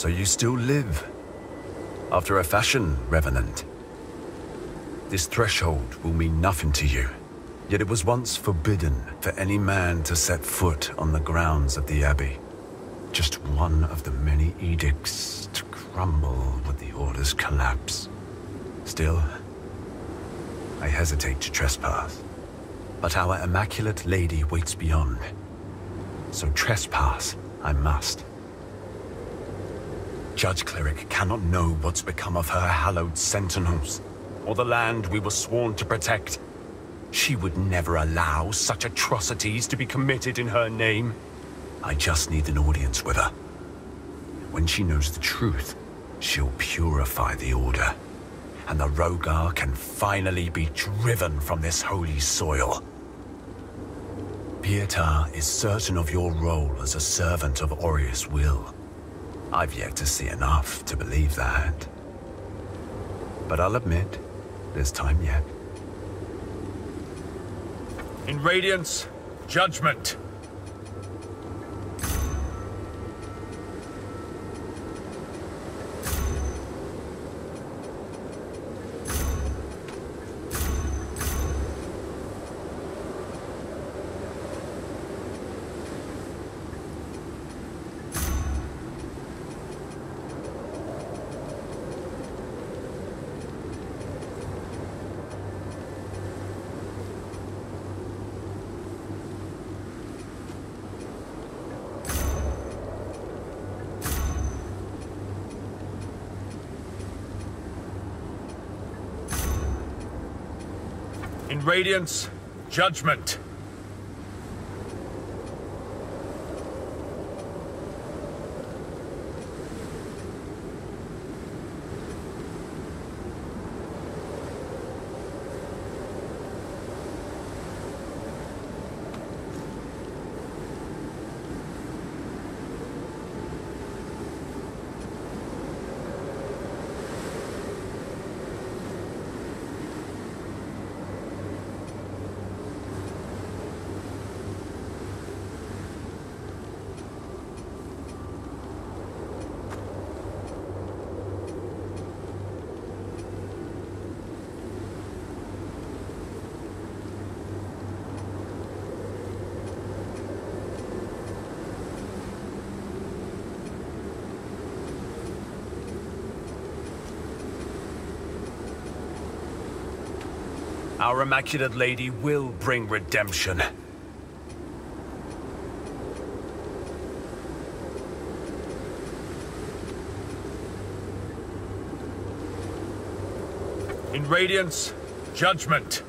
So you still live? After a fashion, Revenant. This threshold will mean nothing to you. Yet it was once forbidden for any man to set foot on the grounds of the Abbey. Just one of the many edicts to crumble with the Order's collapse. Still, I hesitate to trespass. But our Immaculate Lady waits beyond. So trespass I must. Judge Cleric cannot know what's become of her hallowed sentinels, or the land we were sworn to protect. She would never allow such atrocities to be committed in her name. I just need an audience with her. When she knows the truth, she'll purify the Order, and the Rhogar can finally be driven from this holy soil. Pieta is certain of your role as a servant of Orius Will. I've yet to see enough to believe that. But I'll admit, there's time yet. In Radiance, Judgment. Radiance, judgment. Our Immaculate Lady will bring redemption. In Radiance, judgment.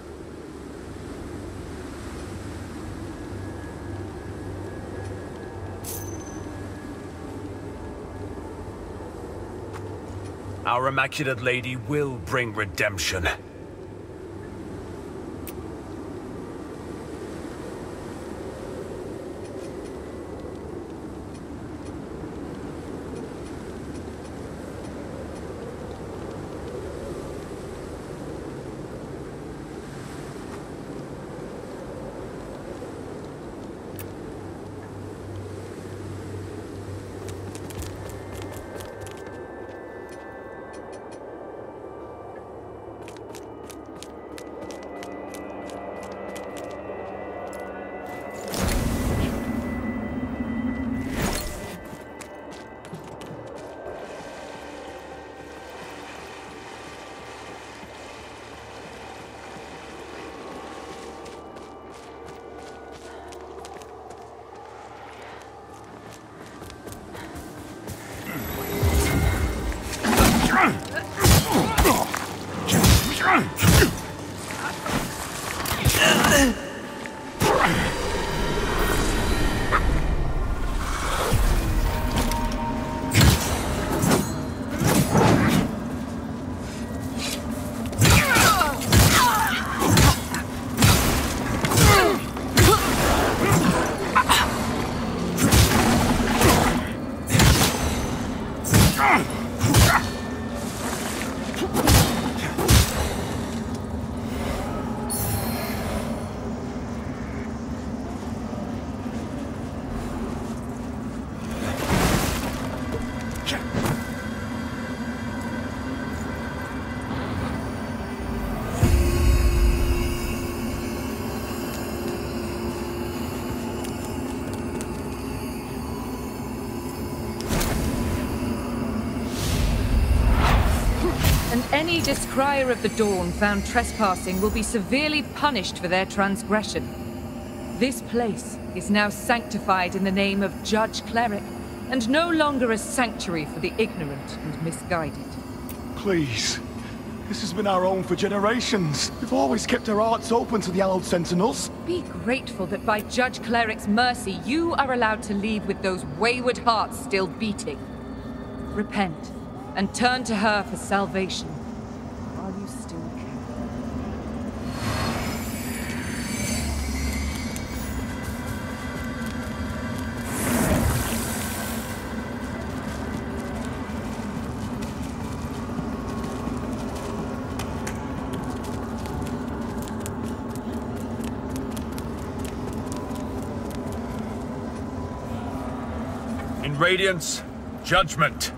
Our Immaculate Lady will bring redemption. Descrier of the dawn found trespassing will be severely punished for their transgression. This place is now sanctified in the name of Judge Cleric, and no longer a sanctuary for the ignorant and misguided. Please. This has been our own for generations. We've always kept our hearts open to the Hallowed Sentinels. Be grateful that by Judge Cleric's mercy, you are allowed to leave with those wayward hearts still beating. Repent, and turn to her for salvation. Radiance, judgment.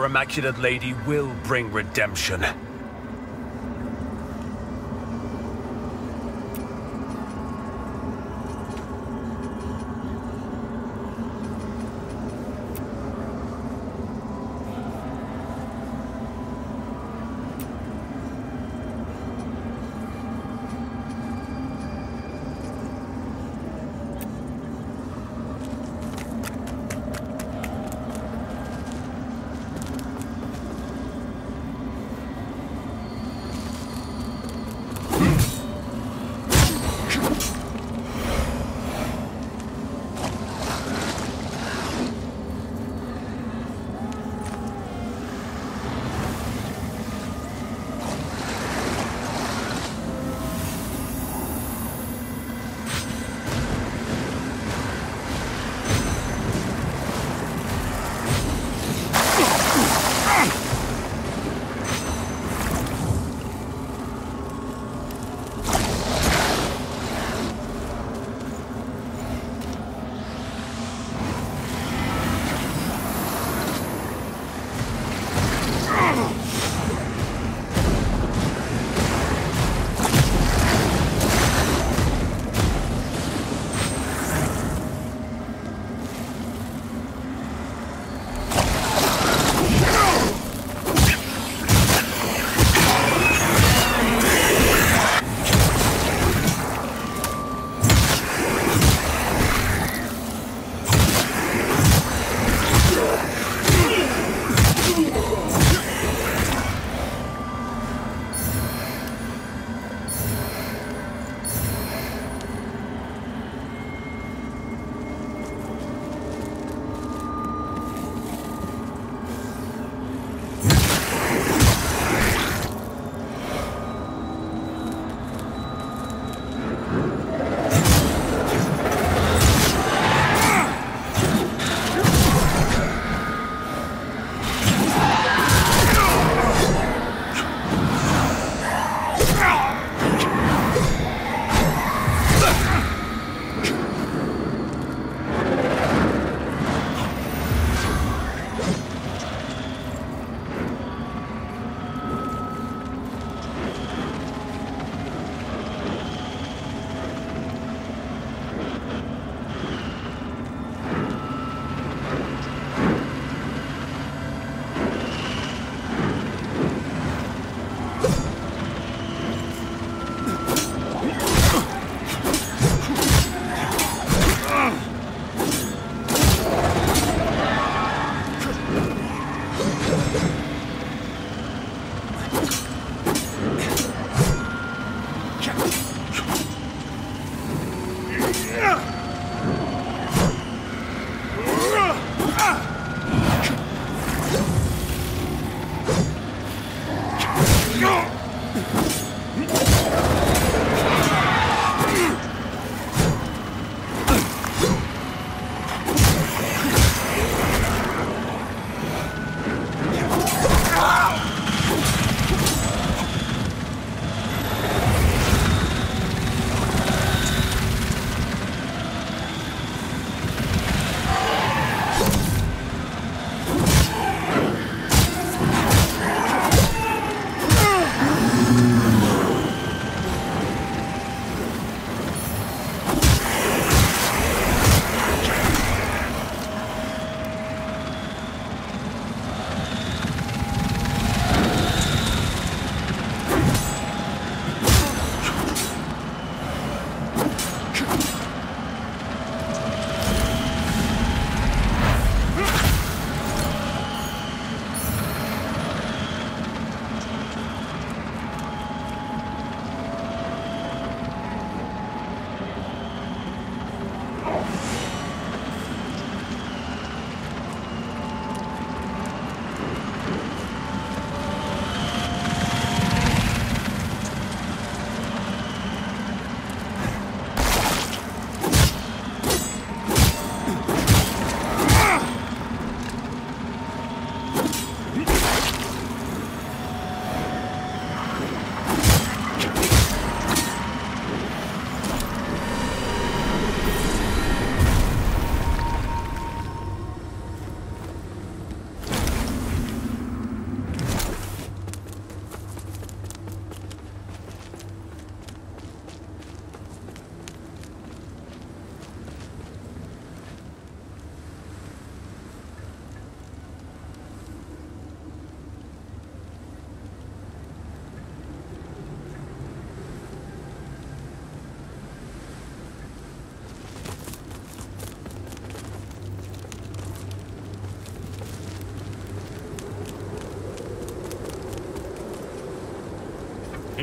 Our Immaculate Lady will bring redemption.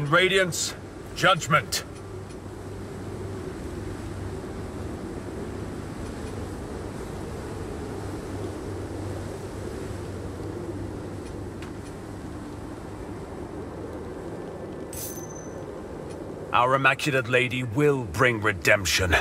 Radiance, judgment. Our Immaculate Lady will bring redemption.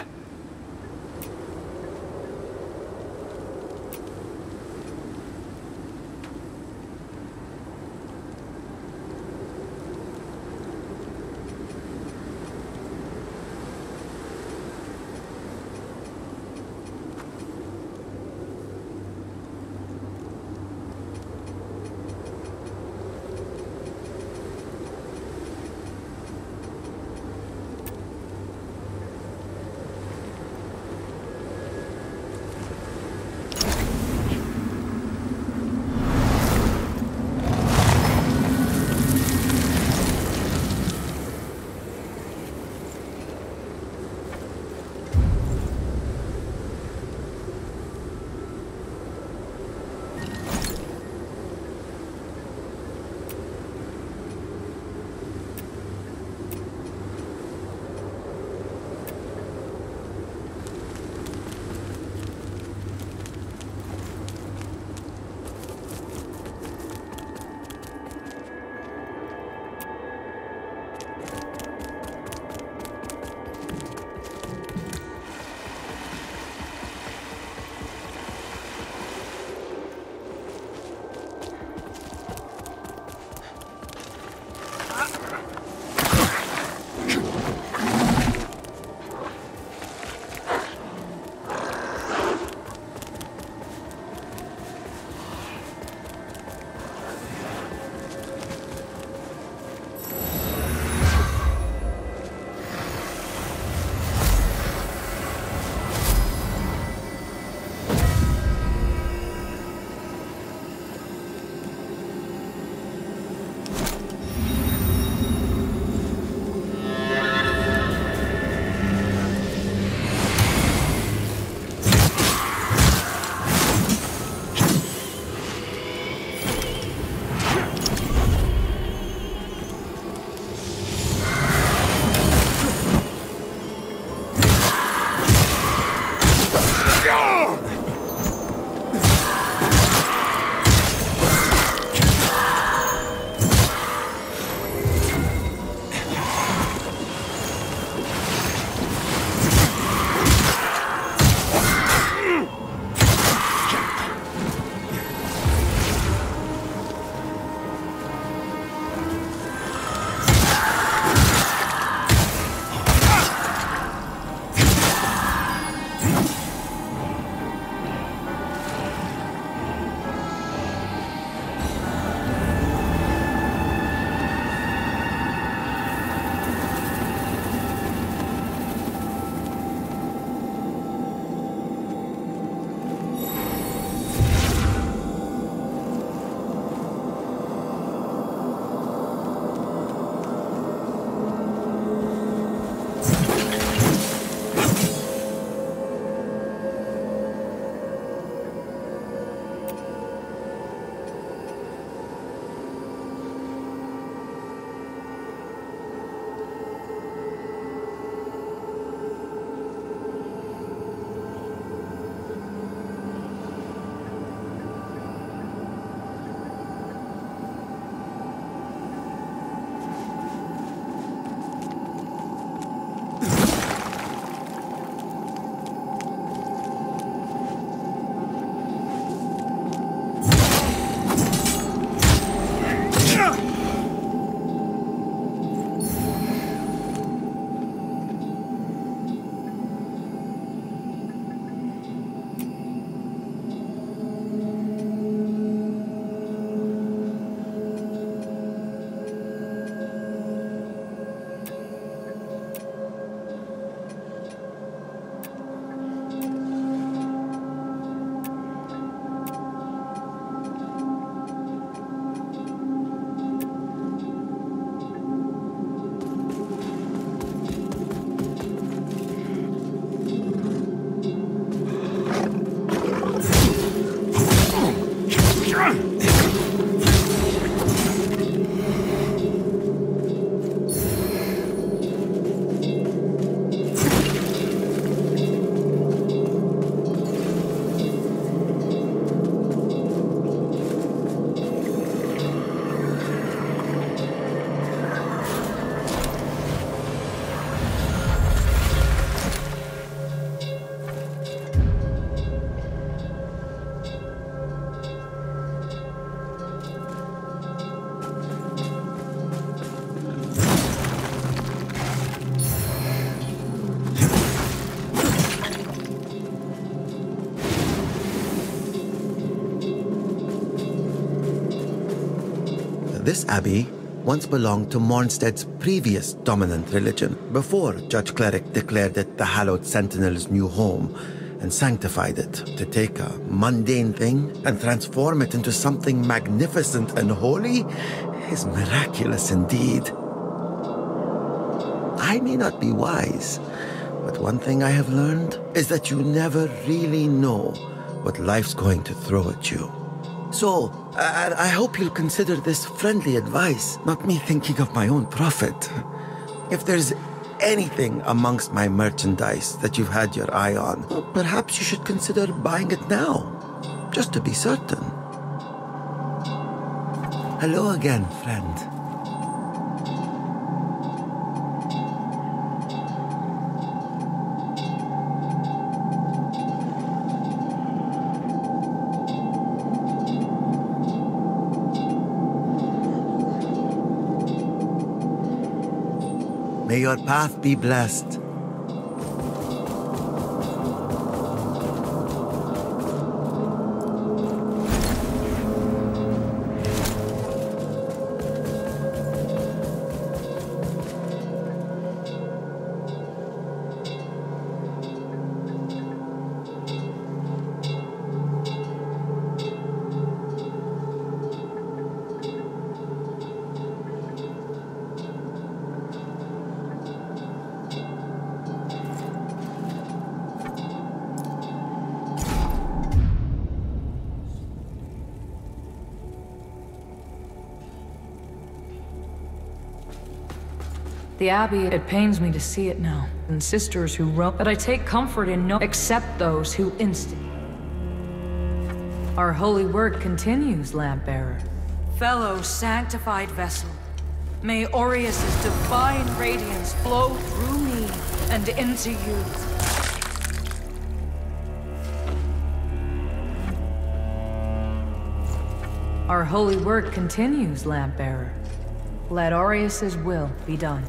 This abbey once belonged to Mournstead's previous dominant religion, before Judge Cleric declared it the Hallowed Sentinel's new home and sanctified it to take a mundane thing and transform it into something magnificent and holy is miraculous indeed. I may not be wise, but one thing I have learned is that you never really know what life's going to throw at you. So, I, I hope you'll consider this friendly advice, not me thinking of my own profit. If there's anything amongst my merchandise that you've had your eye on, perhaps you should consider buying it now, just to be certain. Hello again, friend. Your path be blessed. Abbey, it pains me to see it now. And sisters who wrote, but I take comfort in no except those who instant. Our holy work continues, lamp bearer. Fellow sanctified vessel, may Orius' divine radiance flow through me and into you. Our holy work continues, lamp bearer. Let Orius' will be done.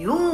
You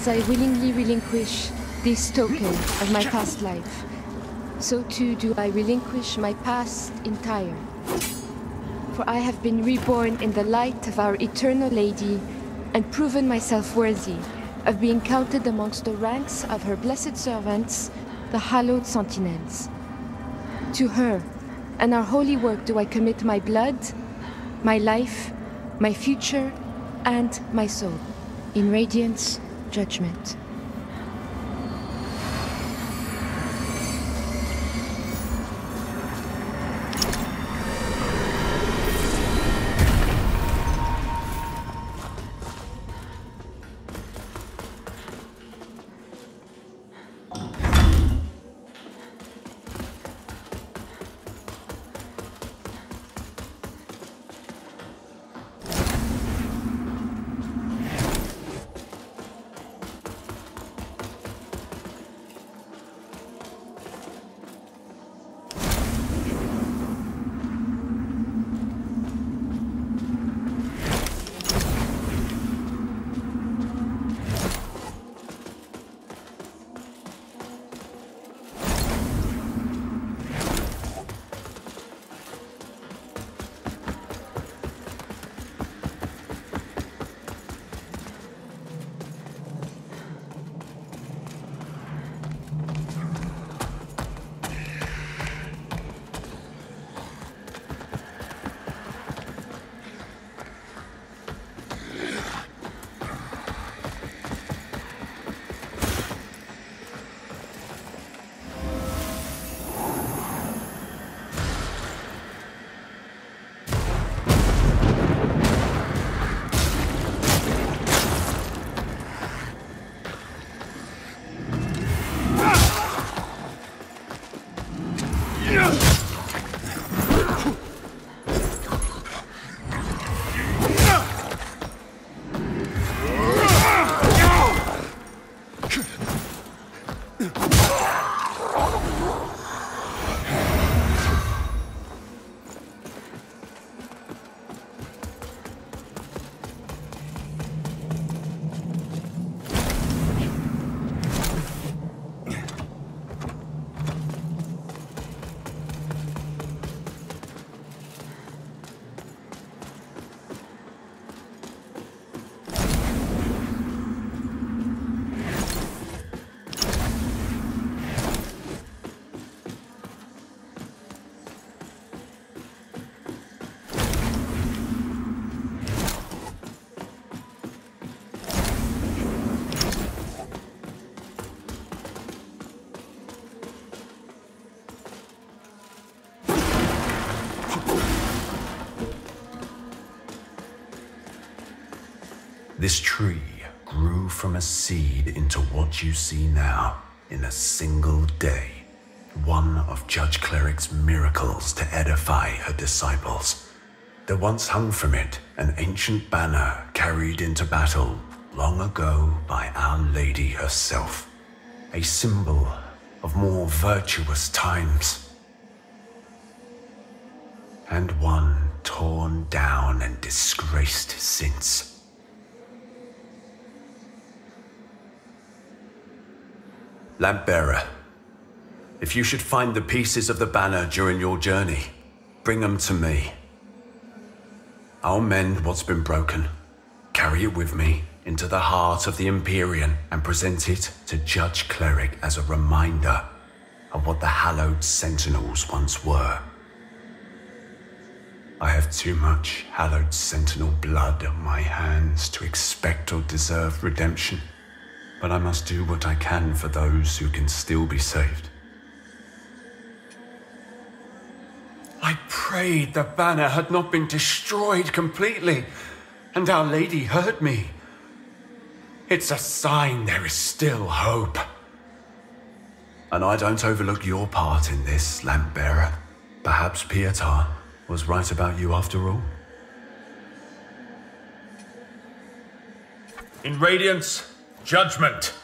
as I willingly relinquish this token of my past life, so too do I relinquish my past entire. For I have been reborn in the light of our eternal lady and proven myself worthy of being counted amongst the ranks of her blessed servants, the hallowed sentinels. To her and our holy work do I commit my blood, my life, my future, and my soul. In radiance, judgment. A seed into what you see now in a single day. One of Judge Cleric's miracles to edify her disciples. There once hung from it an ancient banner carried into battle long ago by Our Lady herself. A symbol of more virtuous times. And one torn down and disgraced since. Lampbearer, if you should find the pieces of the banner during your journey, bring them to me. I'll mend what's been broken, carry it with me into the heart of the Empyrean, and present it to Judge Cleric as a reminder of what the hallowed Sentinels once were. I have too much hallowed Sentinel blood on my hands to expect or deserve redemption but I must do what I can for those who can still be saved. I prayed the banner had not been destroyed completely, and Our Lady heard me. It's a sign there is still hope. And I don't overlook your part in this, lamp bearer. Perhaps Pieta was right about you after all. In Radiance, Judgment.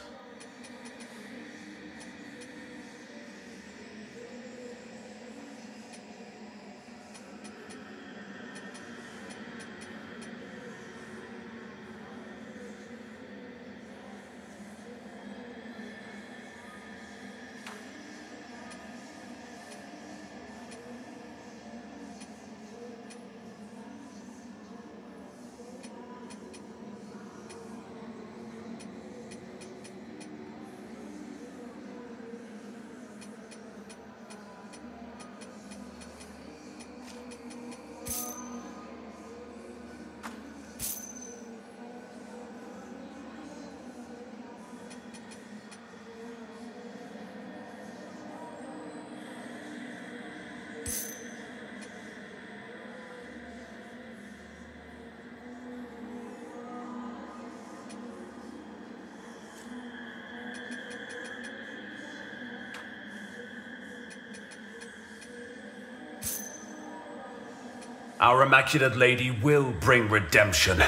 Our Immaculate Lady will bring redemption.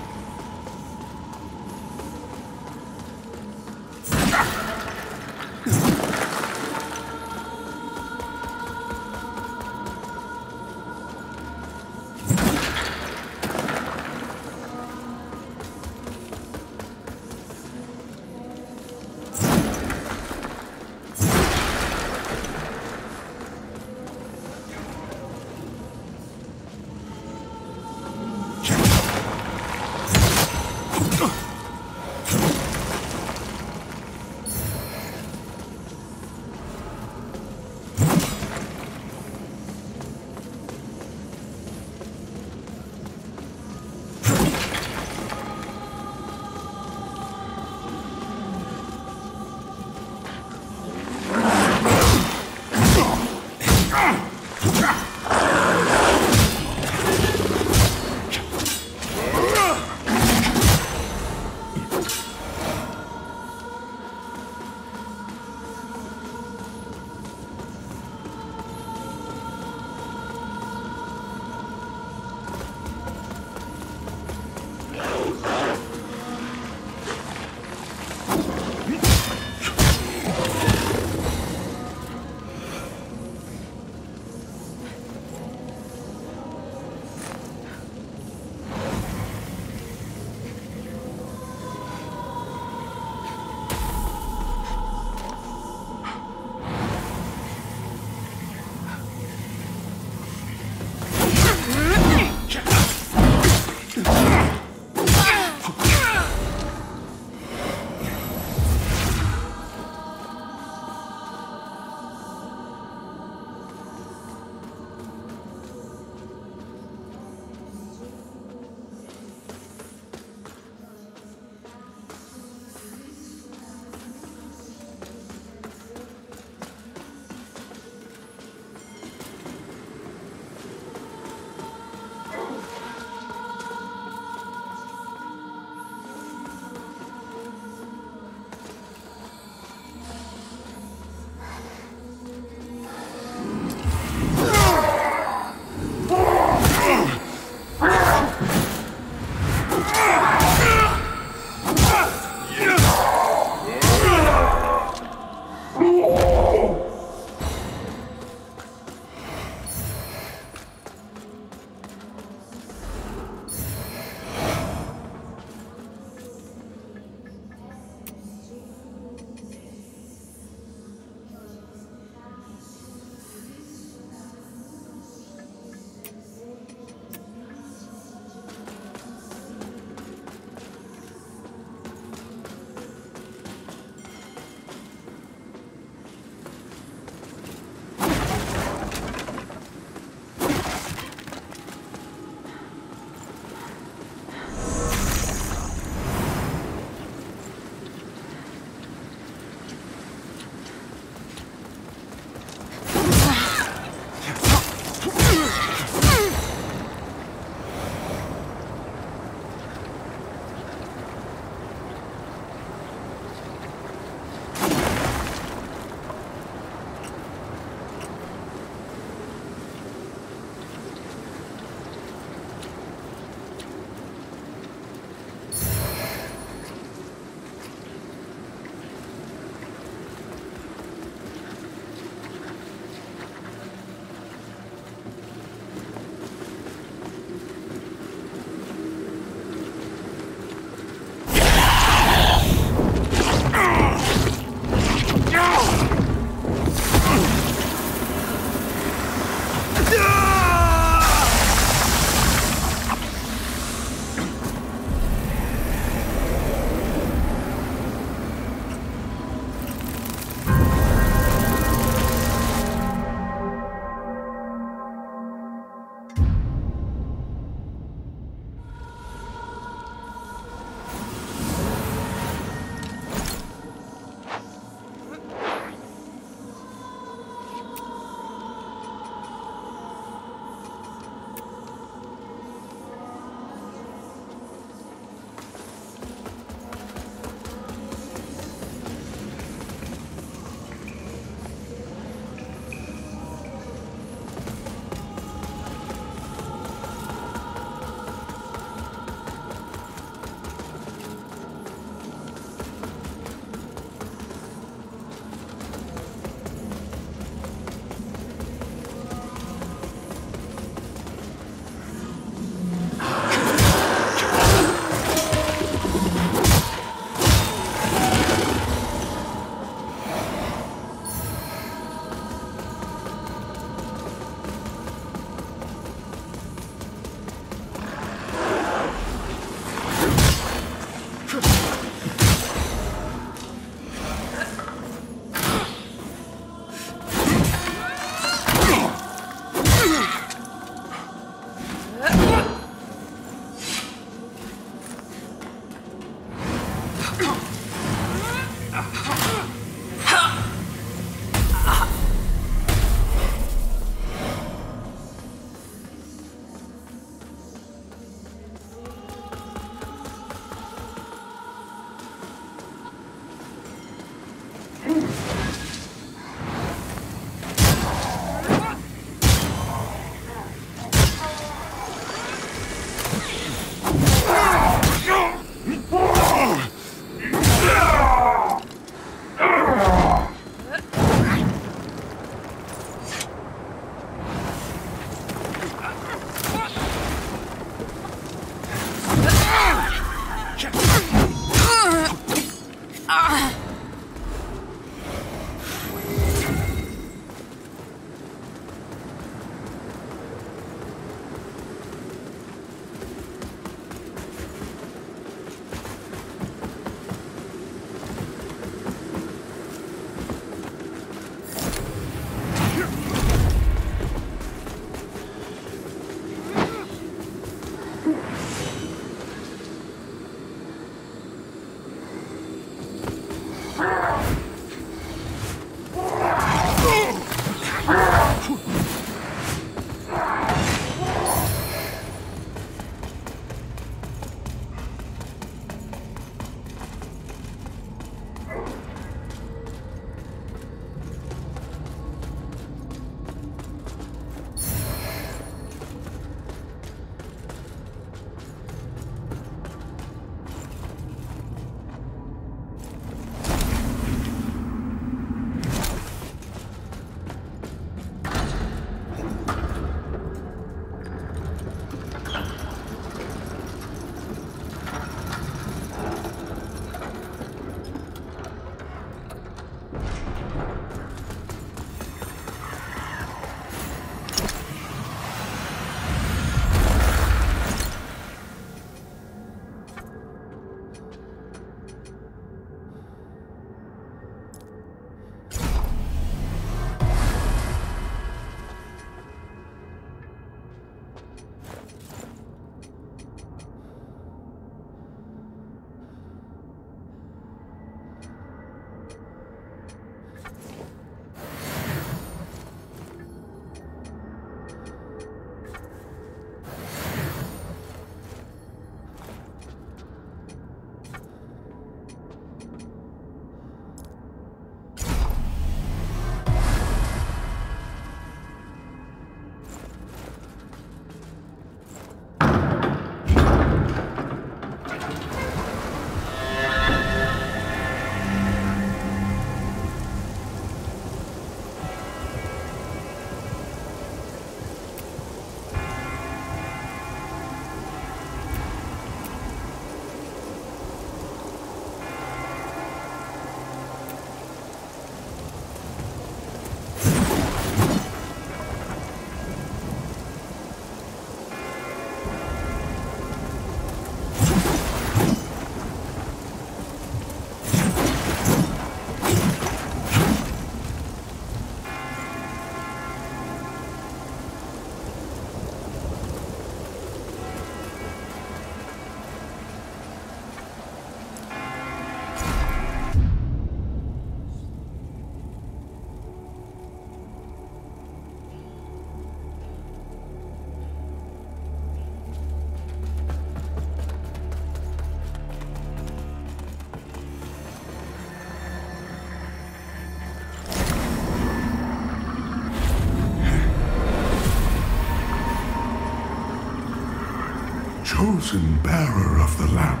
Chosen bearer of the lamp.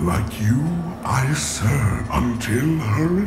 Like you, I serve until her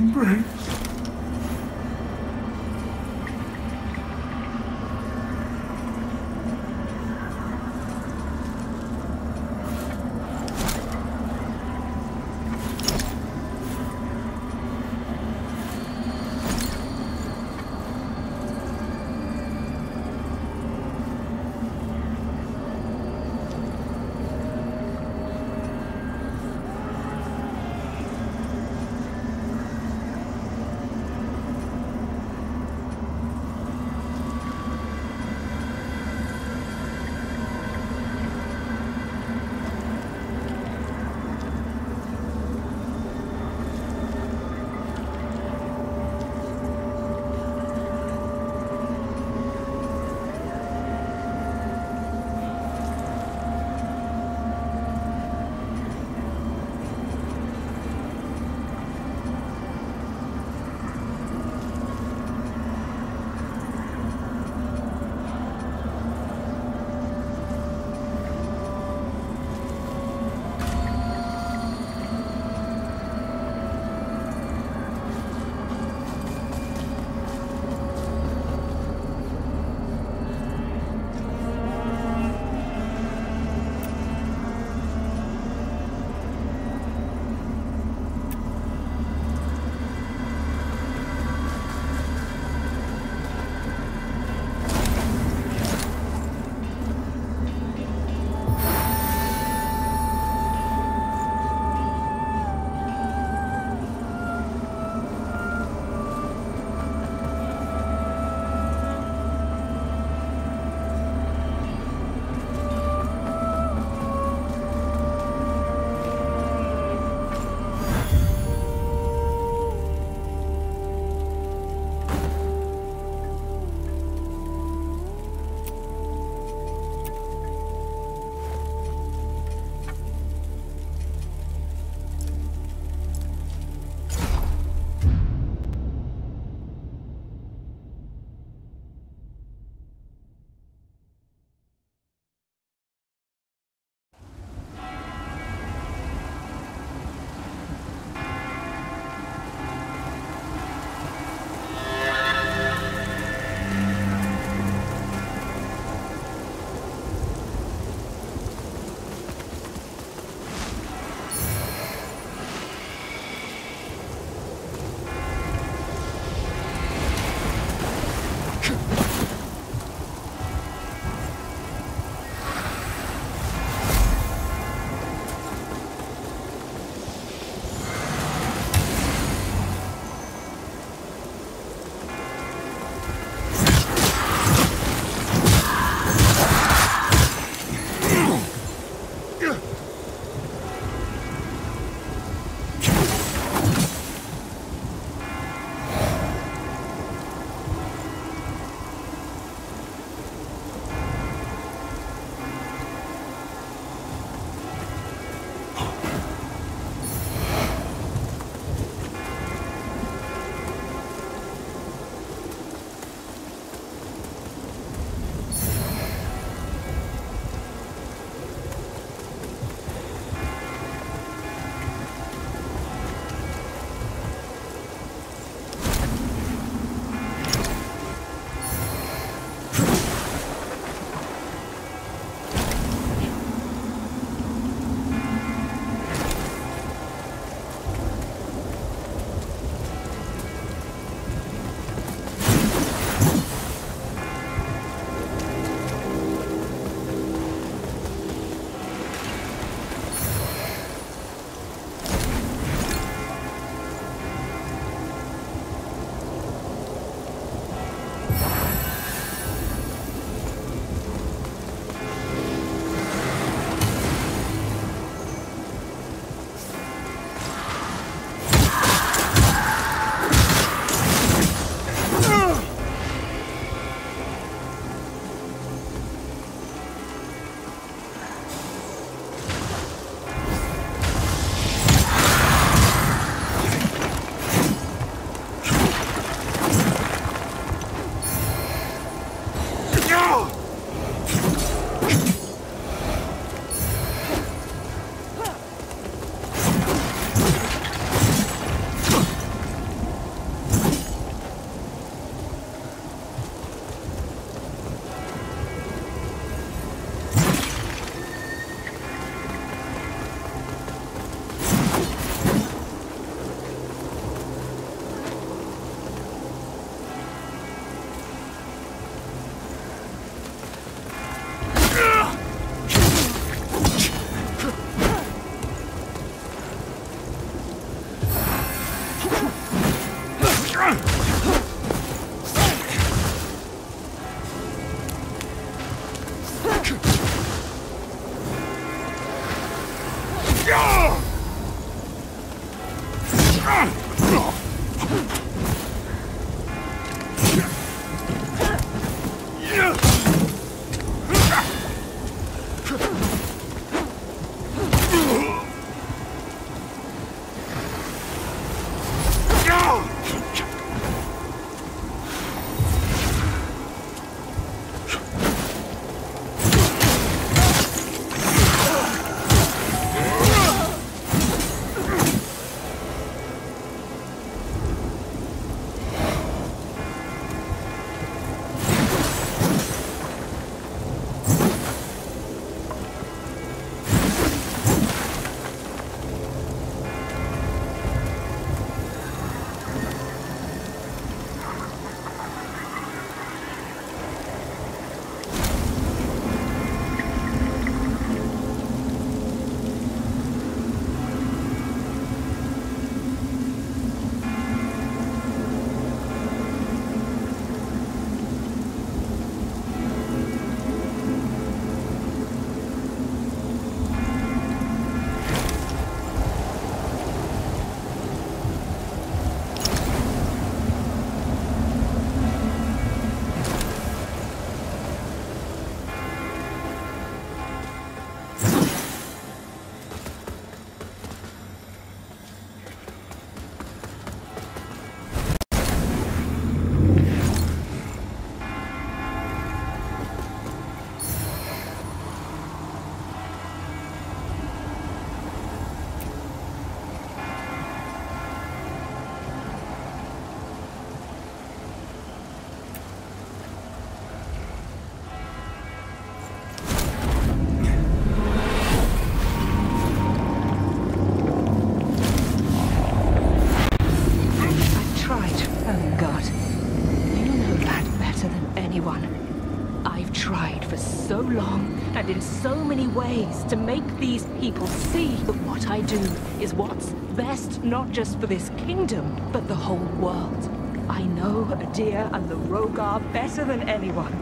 these people see that what I do is what's best not just for this kingdom, but the whole world. I know Adyr and the Rhogar better than anyone.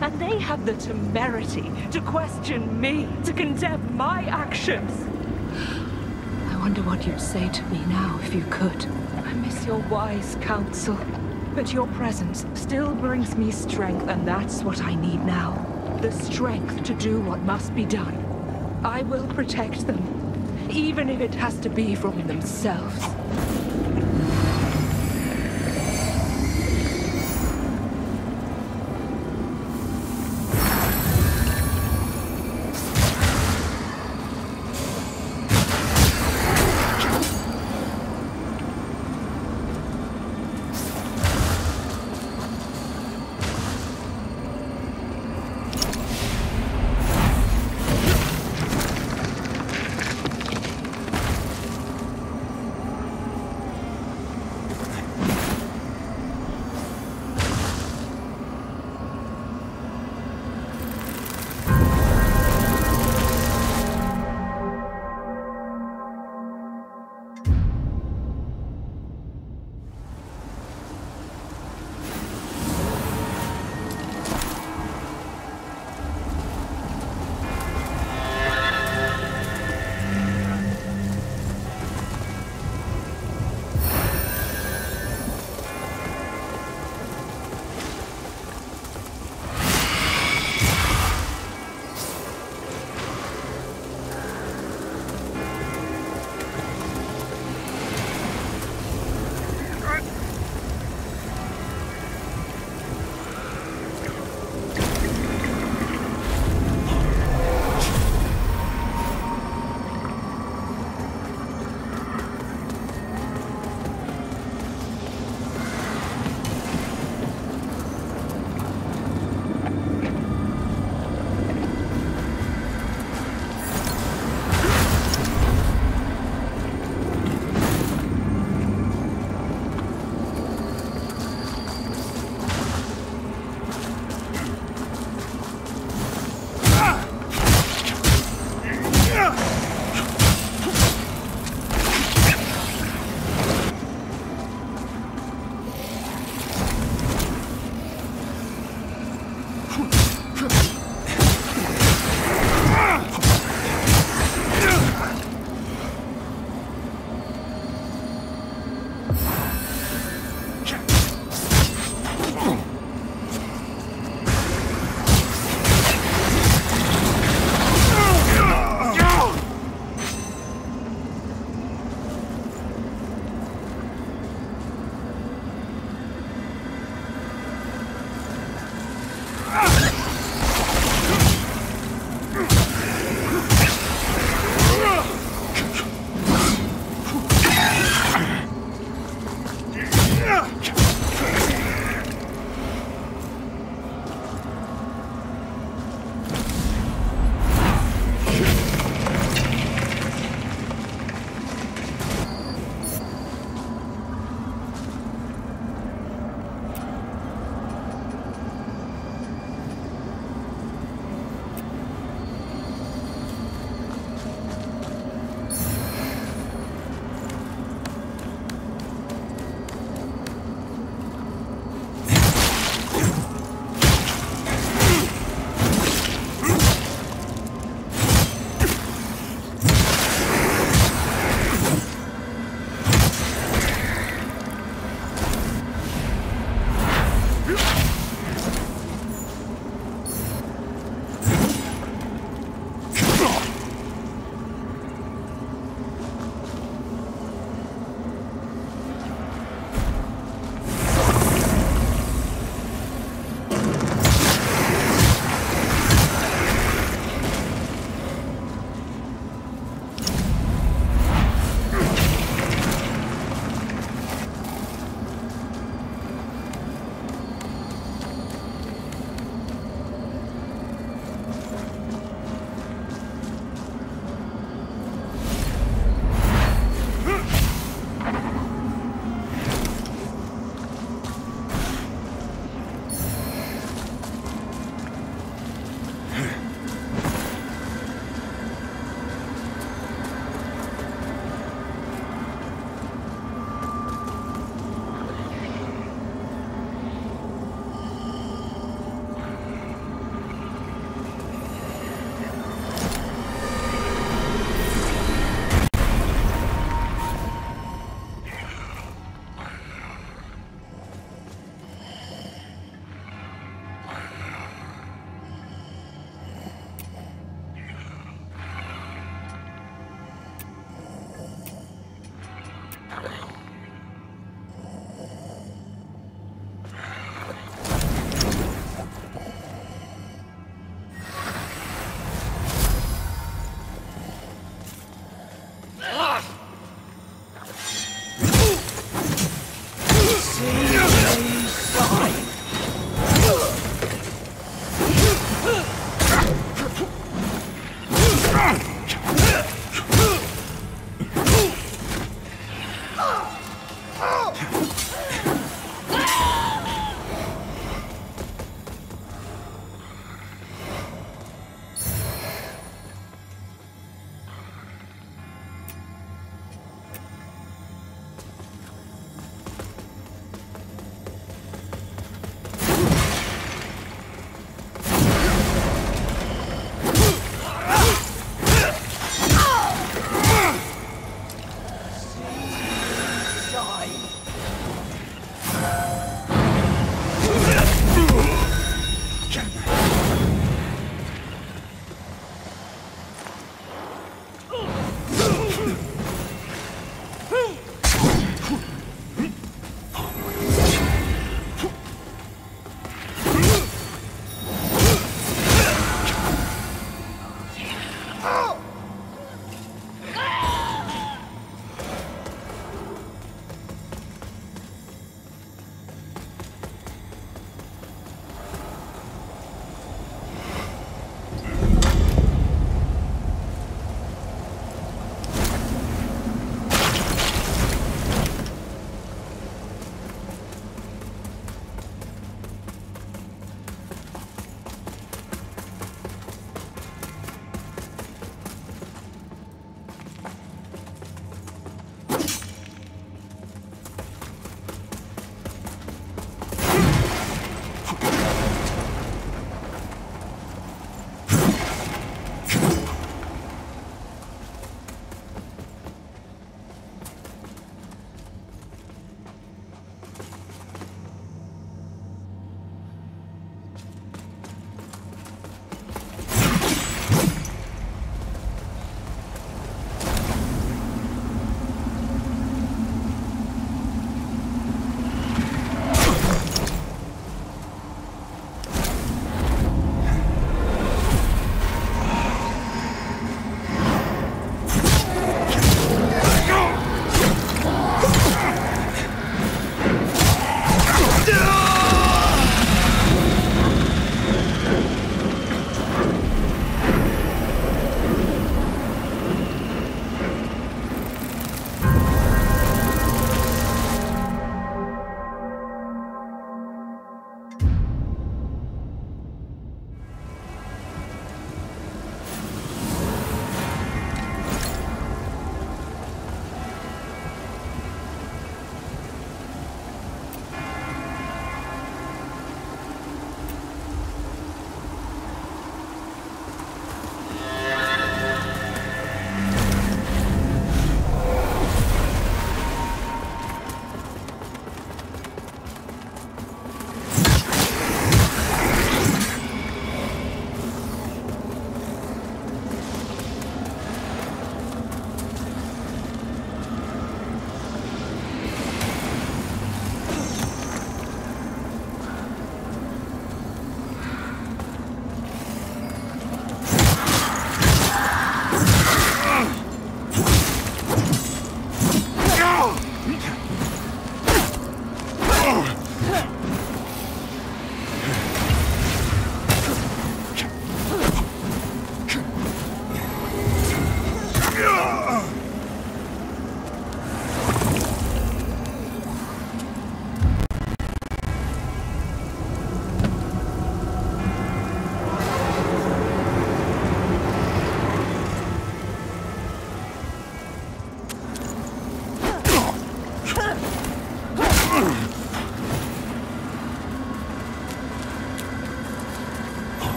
And they have the temerity to question me, to condemn my actions. I wonder what you'd say to me now if you could. I miss your wise counsel. But your presence still brings me strength, and that's what I need now. The strength to do what must be done. I will protect them, even if it has to be from themselves.